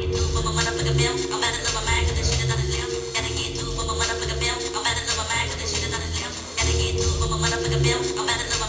get to my motherfucking. I'm better than my man, cause this shit is. Gotta get to my motherfucking bill. I'm better than my man, cause this shit is. Gotta get to my bill. I'm better